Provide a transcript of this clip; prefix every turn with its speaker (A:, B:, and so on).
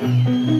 A: Música